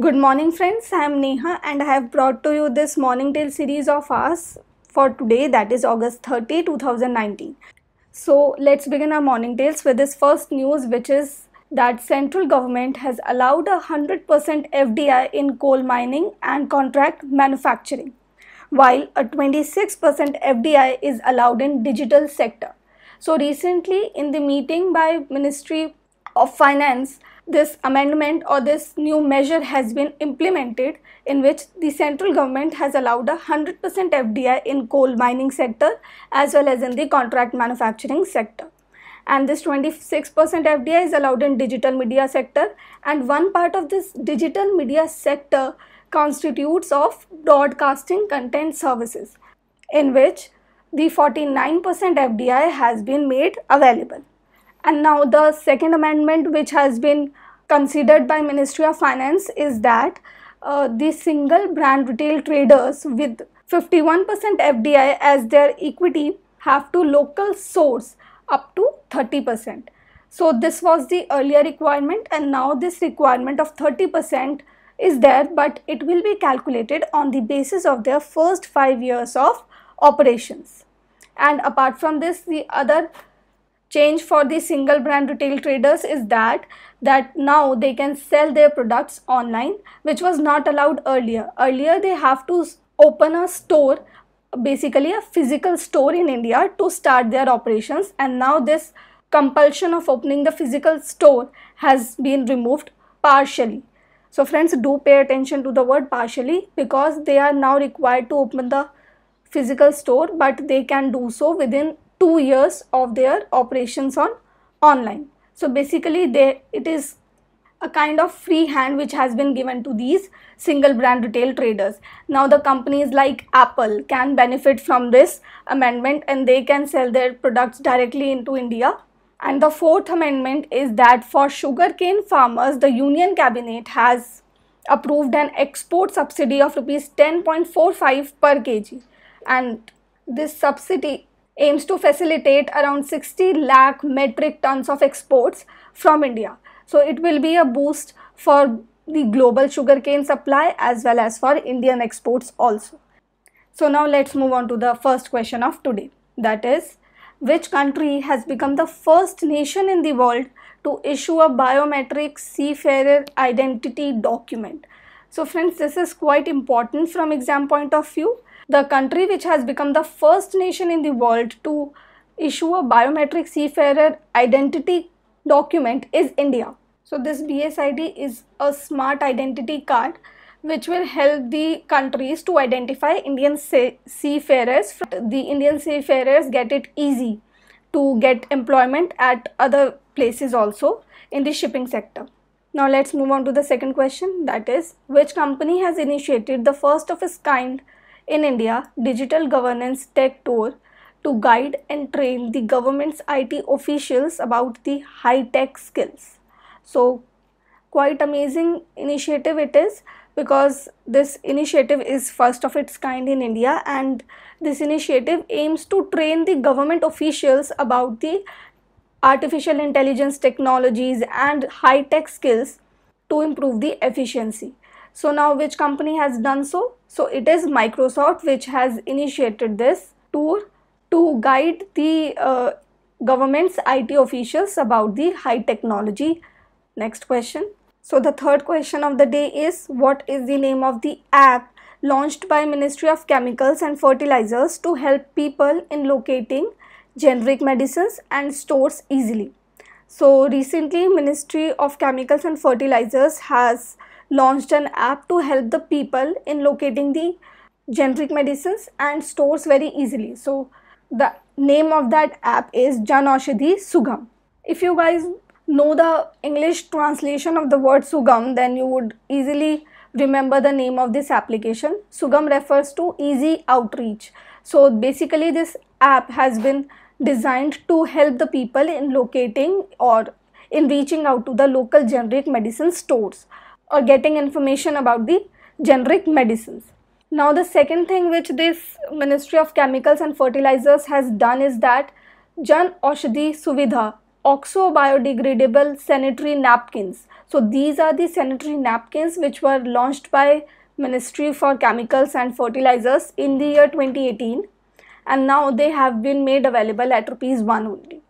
Good morning friends, I am Neha and I have brought to you this morning tale series of ours for today that is August 30, 2019. So let's begin our morning tales with this first news which is that central government has allowed a 100% FDI in coal mining and contract manufacturing while a 26% FDI is allowed in digital sector. So recently in the meeting by Ministry of Finance this amendment or this new measure has been implemented in which the central government has allowed a 100% FDI in coal mining sector as well as in the contract manufacturing sector. And this 26% FDI is allowed in digital media sector and one part of this digital media sector constitutes of broadcasting content services in which the 49% FDI has been made available. And now the second amendment which has been considered by Ministry of Finance is that uh, the single brand retail traders with 51% FDI as their equity have to local source up to 30%. So this was the earlier requirement and now this requirement of 30% is there but it will be calculated on the basis of their first 5 years of operations. And apart from this the other change for the single brand retail traders is that that now they can sell their products online which was not allowed earlier. Earlier they have to open a store basically a physical store in india to start their operations. And now this compulsion of opening the physical store has been removed partially. So friends do pay attention to the word partially because they are now required to open the physical store but they can do so within two years of their operations on online. So basically they, it is a kind of free hand which has been given to these single brand retail traders. Now the companies like Apple can benefit from this amendment and they can sell their products directly into India. And the fourth amendment is that for sugarcane farmers, the Union Cabinet has approved an export subsidy of rupees 10.45 per kg. And this subsidy aims to facilitate around 60 lakh metric tons of exports from India. So it will be a boost for the global sugarcane supply as well as for Indian exports also. So now let's move on to the first question of today. That is, which country has become the first nation in the world to issue a biometric seafarer identity document? So friends, this is quite important from exam point of view the country which has become the first nation in the world to issue a biometric seafarer identity document is India. So this BSID is a smart identity card which will help the countries to identify Indian seafarers. The Indian seafarers get it easy to get employment at other places also in the shipping sector. Now let's move on to the second question that is which company has initiated the first of its kind in India Digital Governance Tech Tour to guide and train the government's IT officials about the high-tech skills. So quite amazing initiative it is because this initiative is first of its kind in India and this initiative aims to train the government officials about the artificial intelligence technologies and high-tech skills to improve the efficiency. So now which company has done so? So it is Microsoft which has initiated this tour to guide the uh, government's IT officials about the high technology. Next question. So the third question of the day is what is the name of the app launched by Ministry of Chemicals and Fertilizers to help people in locating generic medicines and stores easily. So recently Ministry of Chemicals and Fertilizers has launched an app to help the people in locating the generic medicines and stores very easily. So the name of that app is Jan Aushadhi Sugam. If you guys know the English translation of the word Sugam, then you would easily remember the name of this application. Sugam refers to easy outreach. So basically this app has been designed to help the people in locating or in reaching out to the local generic medicine stores or getting information about the generic medicines. Now the second thing which this Ministry of Chemicals and Fertilizers has done is that Jan Aushadhi Suvidha oxo biodegradable sanitary napkins so these are the sanitary napkins which were launched by ministry for chemicals and fertilizers in the year 2018 and now they have been made available at rupees 1 only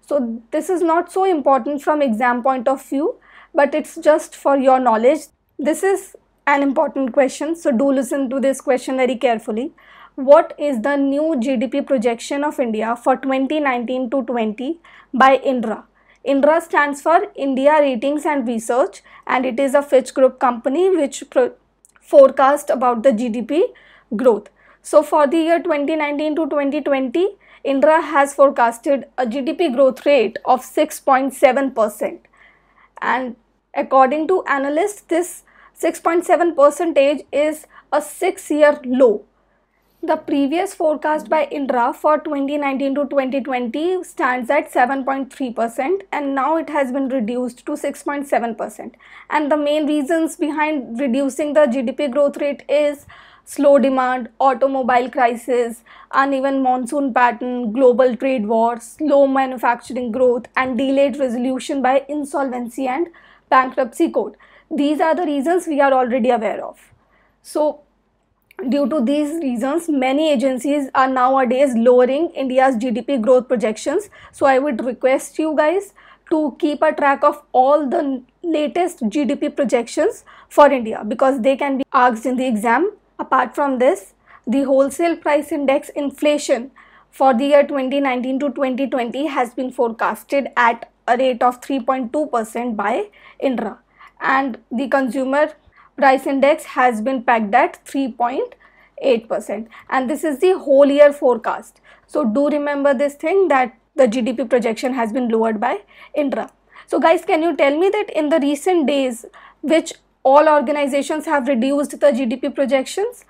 so this is not so important from exam point of view but it's just for your knowledge this is an important question so do listen to this question very carefully what is the new GDP projection of India for 2019 to 20 by INRA. INRA stands for India Ratings and Research and it is a Fitch Group company which forecast about the GDP growth. So for the year 2019 to 2020, Indra has forecasted a GDP growth rate of 6.7% and according to analysts this 6.7 percentage is a 6 year low the previous forecast by Indra for 2019 to 2020 stands at 7.3% and now it has been reduced to 6.7%. And the main reasons behind reducing the GDP growth rate is slow demand, automobile crisis, uneven monsoon pattern, global trade wars, slow manufacturing growth and delayed resolution by insolvency and bankruptcy court. These are the reasons we are already aware of. So Due to these reasons, many agencies are nowadays lowering India's GDP growth projections. So I would request you guys to keep a track of all the latest GDP projections for India because they can be asked in the exam. Apart from this, the wholesale price index inflation for the year 2019 to 2020 has been forecasted at a rate of 3.2% by INRA and the consumer price index has been pegged at 3.8% and this is the whole year forecast. So do remember this thing that the GDP projection has been lowered by INRA. So guys can you tell me that in the recent days which all organizations have reduced the GDP projections?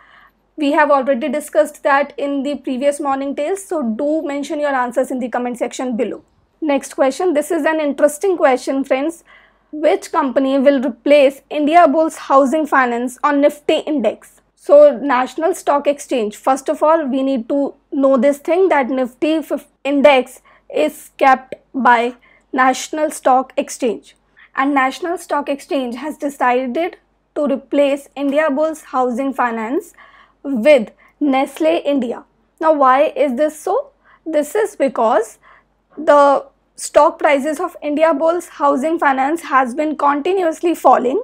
We have already discussed that in the previous morning tales so do mention your answers in the comment section below. Next question, this is an interesting question friends which company will replace Indiabulls Housing Finance on Nifty index? So National Stock Exchange, first of all, we need to know this thing that Nifty index is kept by National Stock Exchange and National Stock Exchange has decided to replace Indiabulls Housing Finance with Nestle India. Now why is this so? This is because the stock prices of Indiabulls Housing Finance has been continuously falling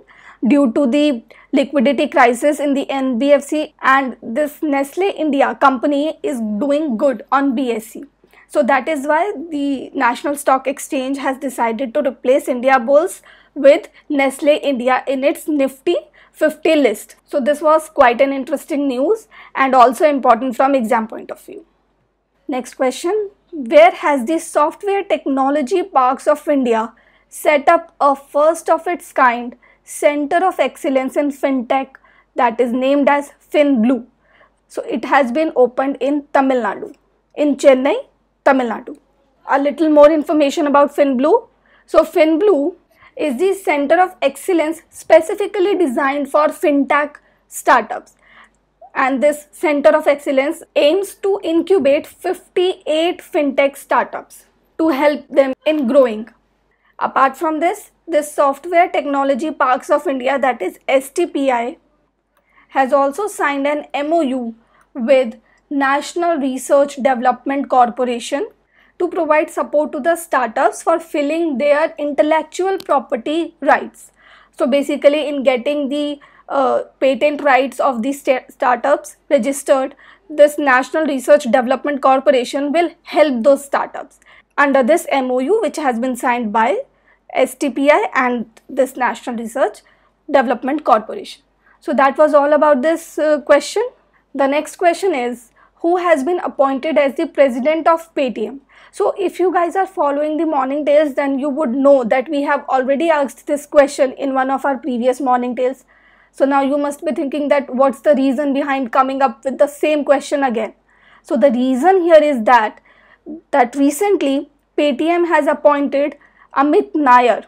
due to the liquidity crisis in the NBFC and this Nestle India company is doing good on BSE. So that is why the National Stock Exchange has decided to replace Indiabulls with Nestle India in its Nifty 50 list. So this was quite an interesting news and also important from exam point of view. Next question where has the Software Technology Parks of India set up a first of its kind center of excellence in fintech that is named as FinBlue. So it has been opened in Tamil Nadu, in Chennai, Tamil Nadu. A little more information about FinBlue. So FinBlue is the center of excellence specifically designed for fintech startups and this center of excellence aims to incubate 58 fintech startups to help them in growing. Apart from this, this Software Technology Parks of India that is STPI has also signed an MOU with National Research Development Corporation to provide support to the startups for filling their intellectual property rights. So basically in getting the uh, patent rights of these startups registered, this National Research Development Corporation will help those startups. Under this MOU which has been signed by STPI and this National Research Development Corporation. So that was all about this uh, question. The next question is who has been appointed as the president of Paytm? So if you guys are following the morning tales then you would know that we have already asked this question in one of our previous morning tales. So now you must be thinking that what's the reason behind coming up with the same question again. So the reason here is that that recently Paytm has appointed Amit Nair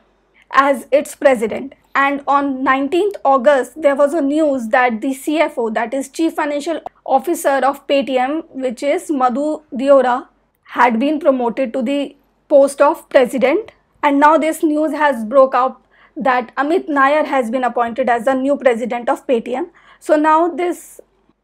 as its president and on 19th August there was a news that the CFO that is Chief Financial Officer of Paytm which is Madhu Deora had been promoted to the post of president and now this news has broke up that Amit Nair has been appointed as the new president of Paytm. So now this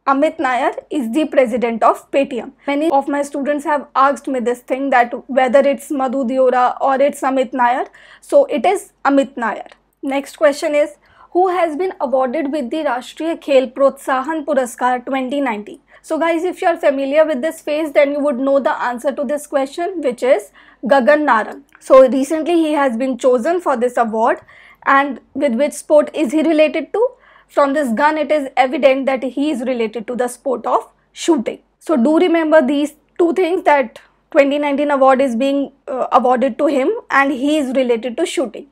Amit Nair is the president of Paytm. Many of my students have asked me this thing that whether it's Madhu Deora or it's Amit Nair. So it is Amit Nair. Next question is who has been awarded with the Rashtriya Khel Protsahan Puraskar 2019. So guys, if you are familiar with this phase, then you would know the answer to this question, which is Gagan Narang. So recently he has been chosen for this award and with which sport is he related to? From this gun, it is evident that he is related to the sport of shooting. So do remember these two things that 2019 award is being uh, awarded to him and he is related to shooting.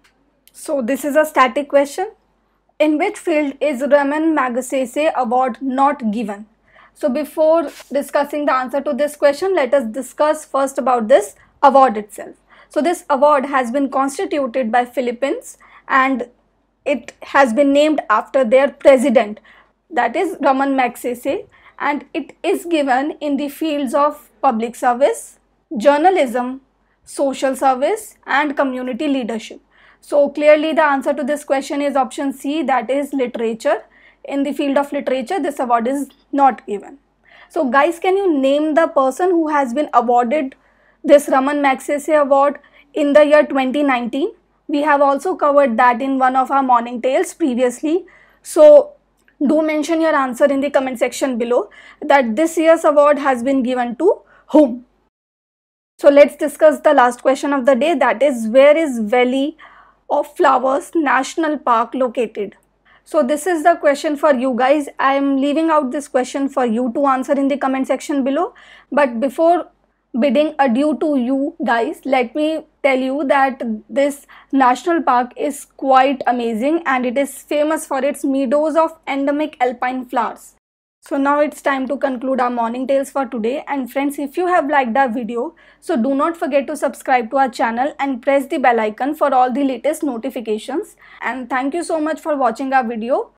So this is a static question. In which field is Ramon Magsaysay Award not given? So before discussing the answer to this question, let us discuss first about this award itself. So this award has been constituted by Philippines and it has been named after their president that is Ramon Magsaysay and it is given in the fields of public service, journalism, social service and community leadership. So clearly the answer to this question is option C that is literature. In the field of literature this award is not given. So guys can you name the person who has been awarded this Ramon Magsaysay award in the year 2019? We have also covered that in one of our morning tales previously. So do mention your answer in the comment section below that this year's award has been given to whom. So let's discuss the last question of the day that is where is Valley of Flowers National Park located? So this is the question for you guys. I am leaving out this question for you to answer in the comment section below. But before bidding adieu to you guys, let me tell you that this national park is quite amazing and it is famous for its meadows of endemic alpine flowers. So now it's time to conclude our morning tales for today and friends if you have liked our video so do not forget to subscribe to our channel and press the bell icon for all the latest notifications and thank you so much for watching our video.